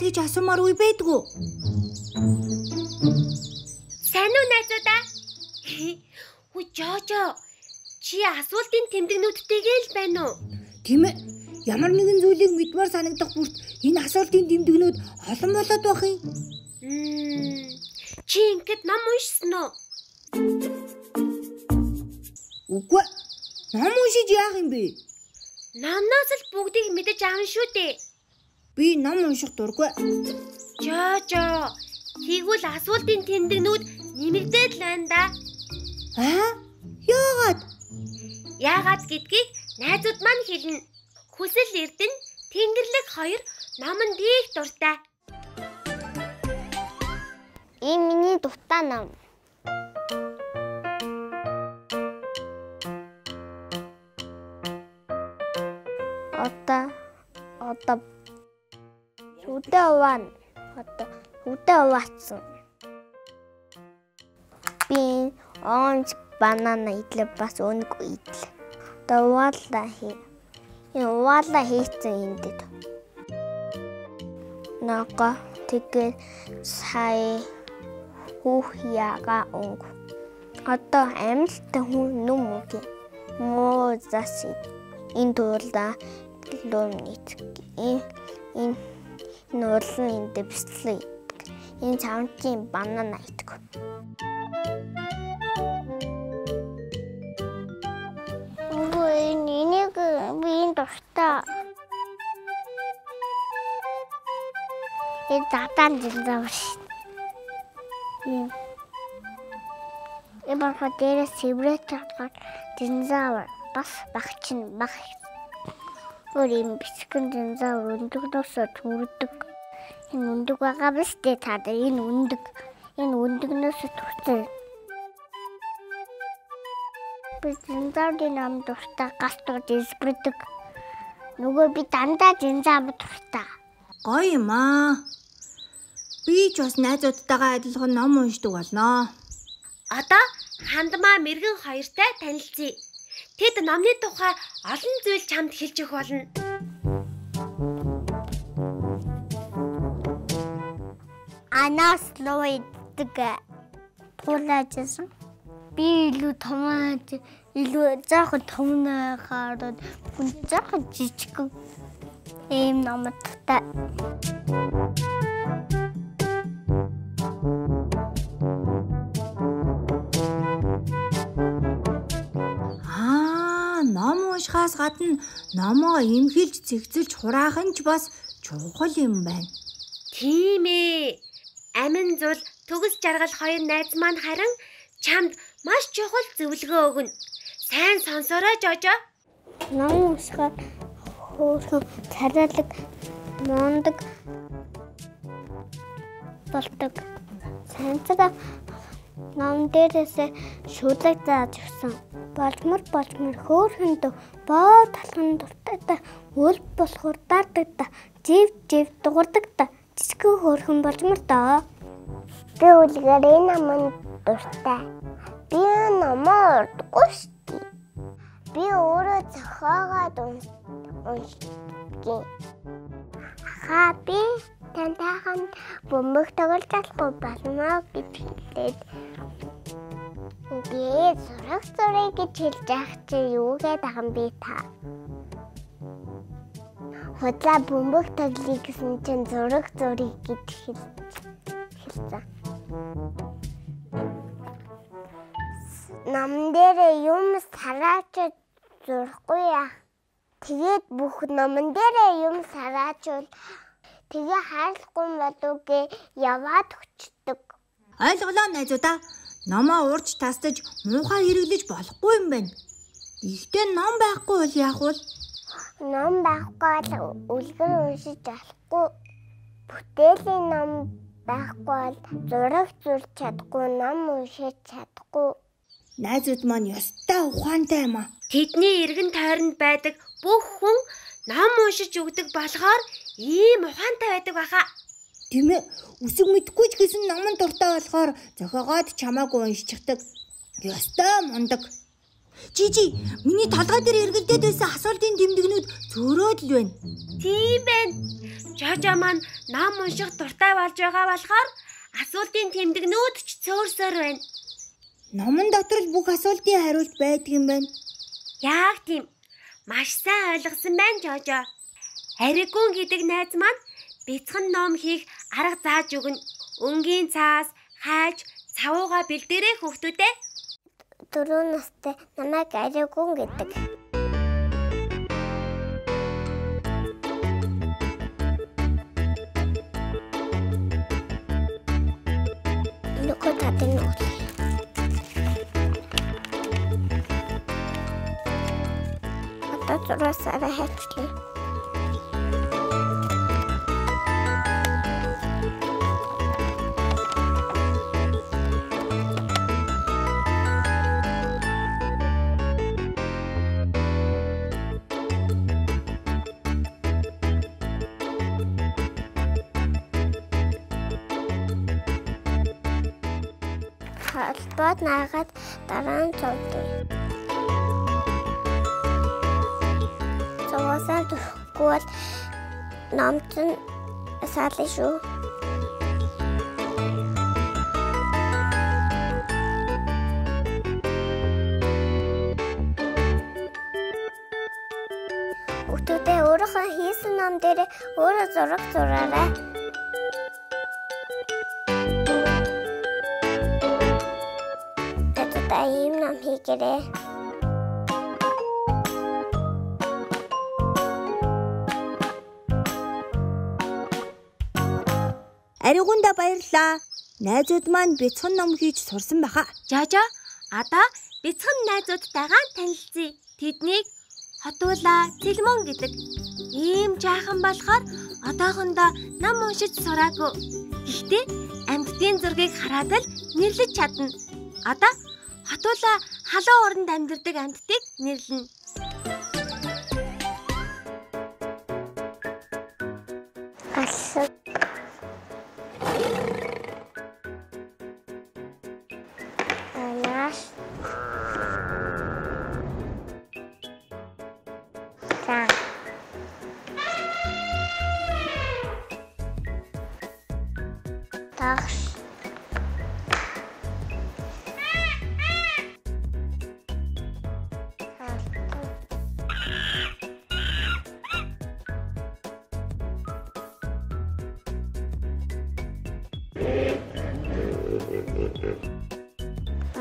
яагаад гэж асуумаар үе байдгүй. Сайн уу найзуудаа? Хүү Жожо. Чи асуултын тэмдэгнүүдтэйгээ л байна уу? Тийм ээ. Ямар нэгэн зүйлийг мэдмээр санагдах бүрт энэ асуултын тэмдэгнүүд олон болоод байх юм. Чи ингэдэг ном уншсан уу? Үгүй. Ном уншиж яах юм бэ? Номноос л бүгдийг мэдэж аавн шүү дээ. Би ном унших дургүй. Жожо. Тэгвэл асуултын тэмдэгнүүд нэмэгдээд л байна да. Аа? Яагаад? Яагаад гэдгийг найзууд маань хэлнэ. Хүсэл эрдэнэ Тэнгэрлэг хоёр номон диих дуртай. Энэ миний дуртай ном. Одоо одоо сүдэ уван одоо сүдэ уваацсан. Би оранж банана идлээ бас өнгө идлээ. Одоо уваалаа хий. Энэ уваалаа хийцэн энд. Нага тэгээ сая хүүх яга өнгө. Одоо амьлтай хүн нүм үг. Муу зас энэ дуулаа ломнит. Энэ энэ нуурлын энд бэлээ. Энэ цамцын банана идэх. Ой, энийг би энэ дуртай. Энэ затан динзавр шүү. Ийм. Эбарха дээрээс сэврэж чадгаар динзавр бас багч нь баг. Өөр юм бисгэн динзавр өндөгнөөсөө төрдөг. Энэ өндөг байгаа биз дээ та нар энэ өндөг. Энэ өндөгнөөсөө төрсөн. Би динзаврын ам дуртай гастууд избэрдэг. Нөгөө би дандаа динзавр дуртай. Гоё юм аа. Би ч бас найзуудтайгаа адилхан ном уншдаг болноо. Одоо хандмаа мэрэгэн хоёртай танилцъя. Тэд номны тухай олон зүйл чамд хэлж өгөх болно. Анаас луйддаг туулаажсэн. Би илүү том илүү заахан том хараад хүн заахан жижигхэн ийм номтой. Уншихаас гадна номоо имхэлж зэгцэлж хураах нь ч бас чухал юм байна. Тийм ээ. Амин зул төгс жаргал хоёр найз маань харин чамд маш чухал зөвлөгөө өгнө. Сайн сонсоорой Жожо. Ном уншихаар хөөрхөн царайлаг мундаг болдог. Санцага ном дээрээсээ шүлэг зааж өгсөн. Болмор болмор хөөрхөнд боо талхан дуртайтай үл болохоор дардаг та жив жив дуурдаг та жижиг хөөрхөн болмор доо. Би үлгэр энэ намын дуртай. Би урдгүй шүү. Би өөрөө зохиогоод уншдаг. Хаа би тантайхан бөмбөг тоглож чадахгүй болно гэж хэлээд Би зураг зураг гэж хэлж яах чи юу байгаа юм бэ та? Хотлаа бөмбөг тоглоё гэсэн чинь зураг зураг гэж хэлсэн. Нам дээр юм сараач зурхгүй яах. Тэгээд бүх номон дээр юм сараачвал тэгээ хайрлахгүй болоогээ яваад өчтдөг. Ойлголоо найзуудаа. Номоо урж тасдаж муухай хэрэглэж болохгүй юм байна. Ихтэй ном байхгүй бол яах вэ? Ном байхгүй бол үлгэр уншиж болохгүй. Бүтээлийн ном байхгүй бол зураг зурж чадахгүй, ном уншиж чадахгүй. Найзууд маань ёстой ухаантай юм аа. Тэдний эргэн тойронд байдаг бүх хүн ном уншиж өгдөг болохоор ийм ухаантай байдаг баха. Тийм ээ. Үсэг мэдгүй ч гэсэн номон дуртай болохоор зохиогоод чамаагүй уншчихдаг. Ёстой мундаг. Жижи, миний толгой дээр эргэлдээд байсан асуултын тэмдэгнүүд зөөрөөд л байна. Тийм байна. Жожо маань ном унших дуртай болж байгаа болохоор асуултын тэмдэгнүүд ч цөөрсөөр байна. Номон дотор л бүх асуултын хариулт байдаг юм байна. Яг тийм. Маш сайн ойлгосон байна Жожо. Харигун гэдэг найз маань бяцхан ном хийх арга зааж өгнө. Өнгийн цаас, хайж, цавууга бэлдээрээ хүүхдүүдээ Дөрөв настай намайг аригун гэдэг. Нөгөө татын нүгэл. Одоо зураасаараа хайчлаа. Холбоод наагаад дараа нь цугдъя. Цугасаа төрөхгүй бол номч нь сална шүү. Хүүхдүүдээ өөрийнхөө хийсэн ном дээр өөрөө зураг зураарай. Ийм ном хийгээрэй. Аригунда баярлаа. Найзууд маань бяцхан ном хийж сурсан баха. Жожо одоо бяцхан найзуудтайгаа танилцъя. Тэднийг хотуулаа цэлмөн гэдэг. Ийм жаахан болохоор одоохондоо ном уншиж сураагүй. Гэхдээ амьтдын зургийг хараад л нэрлэж чадна. Одоо хотуулаа халуун оронд амьдардаг амьтдыг нэрлэнэ.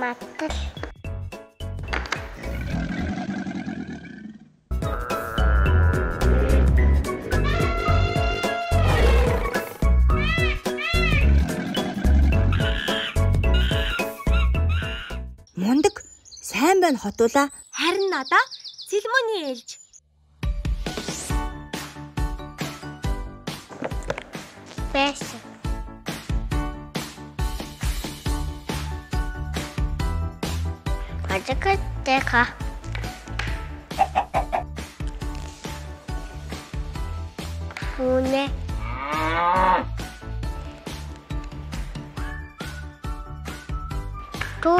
Матал. Мундаг. Сайн байна хотуулаа. Харин одоо цэлмөний ээлж. 作ってか。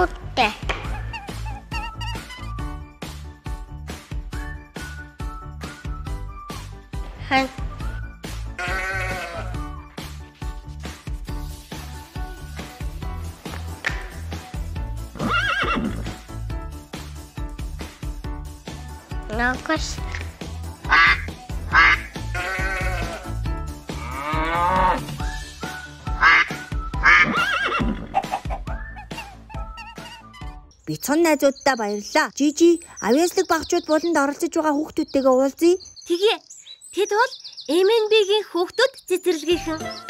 って。はい。Тутте. хан Нокос. Бяцхан найзуудтай баярлаа. Жижи, авьяаслаг багчууд буланд оролцож байгаа хүүхдүүдтэйгээ уулзъя. Тэгээ тэд бол MNB-гийн хүүхдүүд цэцэрлэгийнхэн.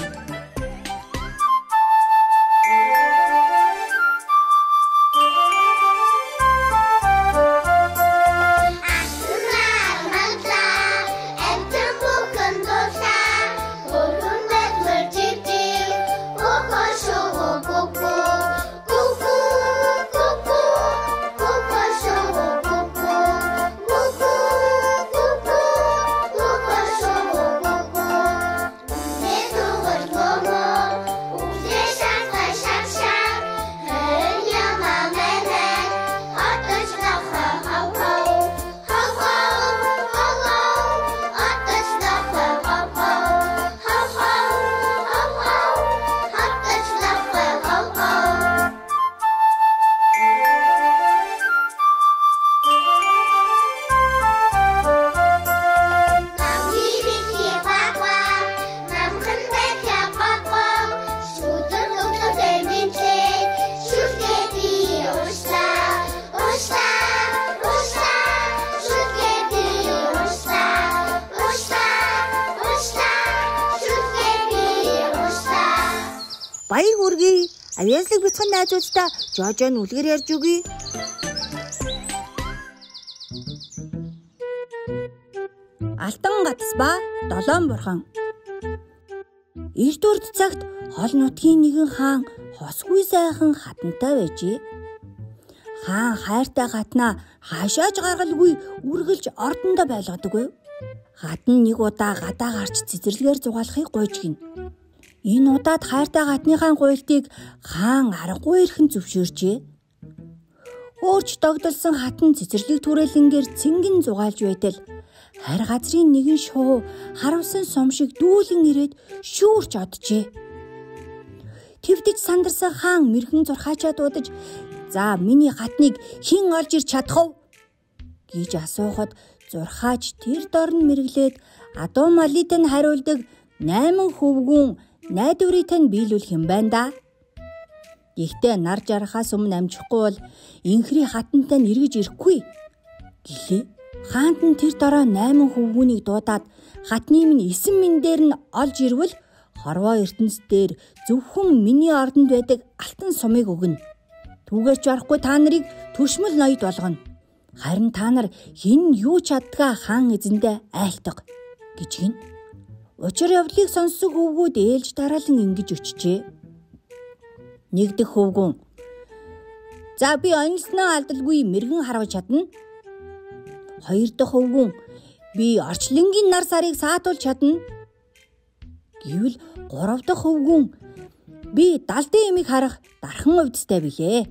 Авьяаслаг бяцхан найзуудтай Жожо нүлгэр ярьж өгье. Алтан гатс ба долоон бурхан. Эрт үрд цагт хол нутгийн нэгэн хаан хосгүй сайхан хатантай байжээ. Хаан хайртай гатнаа хаашааж гаргалгүй үргэлж ордондоо байлгадаггүй. Хатан нэг удаа гадаа гарч цэцэрлэгээр зугаалахыг гуйж гин. Энэ удаад хайртай гатныхаа гуйлтыг хаан аргагүй эрхэн зөвшөөрчээ. Өөрч догдолсон хатан цэцэрлэг түрээлэнгээр цэнгэн зугаалж байтал харь газрын нэгэн шуу харавсан сум шиг дүүлэн ирээд шүүрч оджээ. Твдэж сандарсан хаан мэрхэн зурхаачаа дуудаж "За миний гатныг хэн олж ирч чадах вэ?" гэж асуухад зурхаач тэр дорн мэрэглээд адуу малит нь хариулдаг 8 хөвгүүн найдварыг нь биелүүлэх юм байна да. Гэхдээ нар жарахаас өмнө амжихгүй бол инхри хатантай нь эргэж ирэхгүй гэлээ. Хаант нь тэр дорой 8 хөвгүүнийг дуудаад хатны минь 9 мин дээр нь олж ирвэл хорвоо ертөнц дээр зөвхөн миний ордонд байдаг алтан сумыг өгнө. Түүгээр ч орохгүй та нарыг төшмөл ноёд болгоно. Харин та нар хэн юу чаддгаа хаан эзэндээ айлтга гэж гин. Учир явдлыг сонссон хөвгүүд ээлж дараалан ингэж өчжээ. Нэгдэх хөвгүүн За би онилсноо алдалгүй мэрэгэн харваж чадна. Хоёр дахь хөвгүүн би орчлонгийн нар сарыг саатуулж чадна. Гэвэл гурав дахь хөвгүүн би далдын эмийг харах дархан увдстай билээ.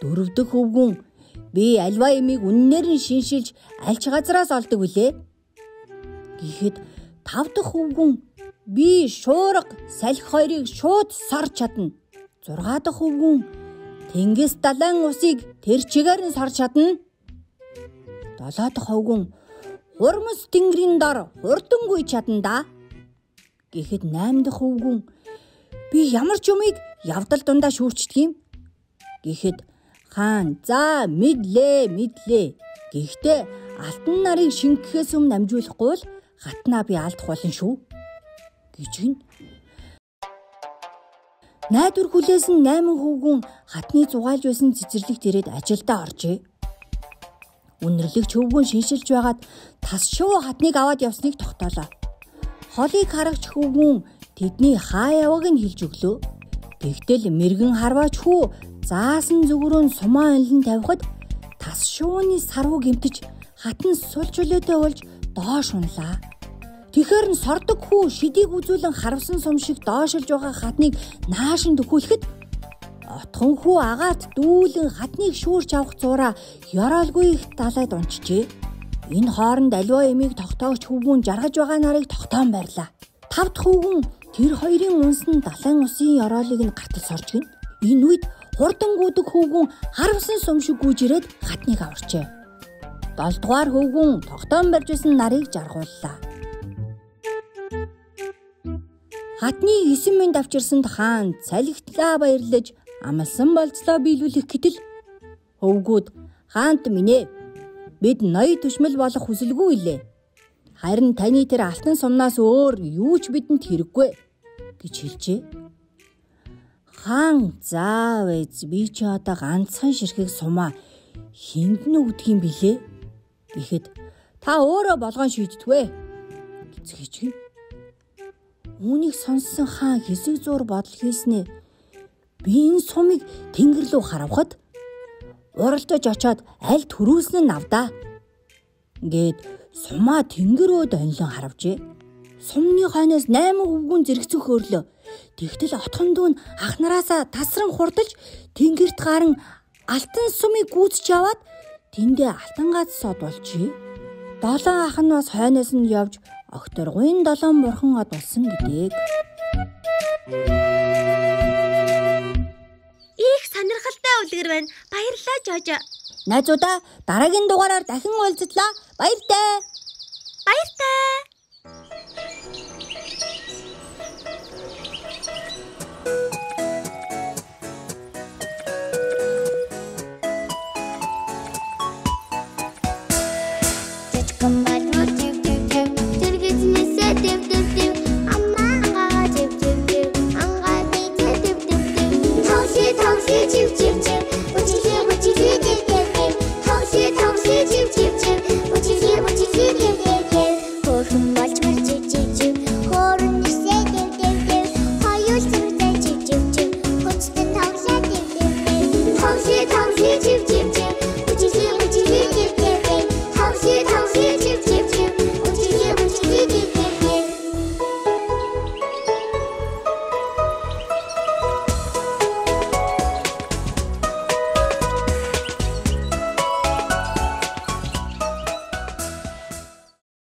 Дөрөв дэх хөвгүүн би альва эмийг үннээр нь шиншилж альч газраас олдог билээ. Гэхдээ тав дахь хөвгүүн би шуурга салхи хоёрыг шууд сорж чадна. Зургаа дахь хөвгүүн тэнгис далайн усыг тэр чигээр нь сорж чадна. Долоо дахь хөвгүүн хурмс тэнгэрийн дор хурдангуй чадна да. Гэхдээ найм дахь хөвгүүн би ямар ч юмыг явдал дундаа шүүрчдэг юм. Гэхдээ хаан за мэдлээ мэдлээ. Гэхдээ алтан нарыг шингэхээс өмнө намжуулахгүй л гатнаа би алдах болно шүү гэж гин. Найдвар хүлээс нь 8 хүүгүн хатны зугаалж байсан цэцэрлэгт ирээд ажилдаа оржээ. Үнэрлэгч хөвгүн шиншилж байгаад тас шуу хатныг аваад явсныг тогтоолоо. Холыг харагч хөвгүн тэдний хаа яваг нь хэлж өглөө. Тэгтэл мэрэгэн харваач хүү заасан зүгрөө сумаа онлон тавихад тас шууны сарвуу гимтэж хатан сулжулээтэй болж доош унлаа. Тэгэхэр нь сордог хүү шидийг үзүүлэн харавсан сум шиг доошилж байгаа хатныг наашин дөхүүлэхэд отхон хүү агаарт дүүлэн хатныг шүүрч авах зураа ёроолгүй их далайд унчжээ. Энэ хооронд аливаа эмийг тогтоогч хөвгүүн жаргаж байгаа нарыг тогтоон барьлаа. Тав дахь хөвгүүн тэр хоёрын үнс нь далайн усын ёроолыг нь гартал сорж гин. Энэ үед хурдан гүдэг хөвгүүн харавсан сум шиг гүйж ирээд хатныг аварчээ. Долдугаар хөвгүүн тогтоон барьж исэн нарыг жаргууллаа. Хатны 9 минут авчирсанд хаан цалигтлаа баярлаж амлсан болцлоо биелүүлэх гэтэл хөвгүүд хаант минь бид ноён төшмөл болох хүсэлгүй илээ. Харин таны тэр алтан сумнаас өөр юу ч бидэнд хэрэггүй гэж хэлжээ. Хаан заав эз би ч одоо ганцхан ширхэг сумаа хинд нь өгдөг юм билээ. Тэгэхэд та өөрөө болгоон шийдтвэ гэж гин. Үүнийг сонссон хаан хэсэг зур бодол хийснэ. Би энэ сумыг тэнгэр рүү харавхад уралдаж очоод аль төрүүлсэн нь авдаа. Гээд сумаа тэнгэрөөд онлон харавжээ. Сумны хойноос 8 өвгүн зэрэгцэн хөөрлөө. Тэгтэл отхон дүүн ах нараасаа тасран хурдаж тэнгэрт гарan алтан сумыг гүйцэж яваад тэндээ алтан гац сод болжээ. Долоон ах нь бас хойноос нь явж огторгуйн долоон бурхан од болсон гэдэг. Их сонирхолтой үлгэр байна. Баярлалаа Жожо. Найзуудаа дараагийн дугаараар дахин уулзлаа. Баяртай.